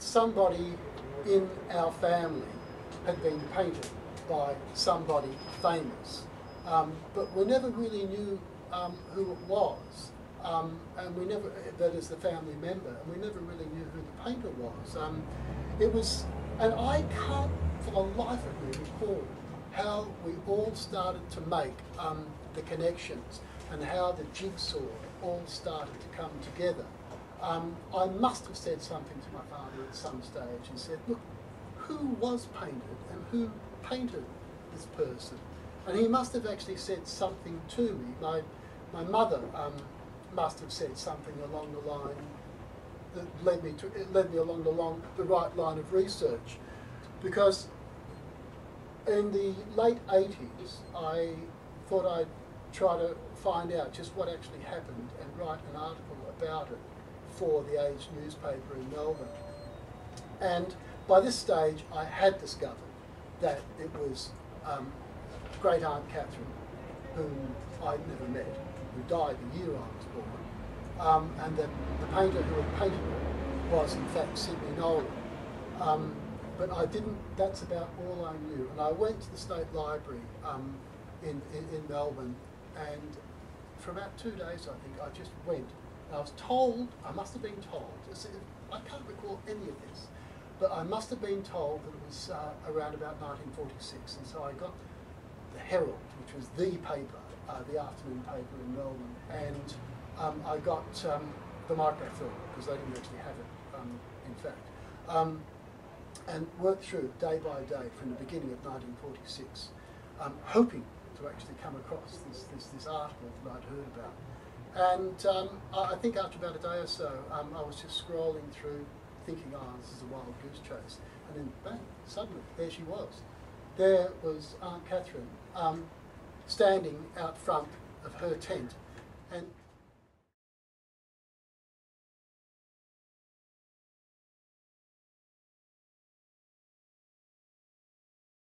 somebody in our family had been painted by somebody famous, um, but we never really knew um, who it was. Um, and we never, that is the family member, and we never really knew who the painter was. Um, it was, and I can't for the life of me recall how we all started to make um, the connections and how the jigsaw all started to come together. Um, I must have said something to my father at some stage and said, look, who was painted and who painted this person? And he must have actually said something to me. My, my mother um, must have said something along the line that led me to it led me along the long the right line of research, because in the late eighties I thought I'd try to find out just what actually happened and write an article about it for the Age newspaper in Melbourne. And by this stage, I had discovered that it was um, great aunt Katherine, whom I'd never met, who died the year I was born, um, and that the painter who had painted it was in fact Sidney Nolan. Um, but I didn't, that's about all I knew. And I went to the State Library um, in, in, in Melbourne and for about two days I think I just went. I was told, I must have been told, I can't recall any of this, but I must have been told that it was uh, around about 1946 and so I got the Herald, which was the paper, uh, the afternoon paper in Melbourne, and um, I got um, the microfilm because they didn't actually have it, um, in fact, um, and worked through day by day from the beginning of 1946, um, hoping to actually come across this, this, this article that I'd heard about. And um, I, think after about a day or so, I was just scrolling through, thinking, oh, this is a wild goose chase, and then bang, suddenly there she was. There was Aunt Katherine standing out front of her tent and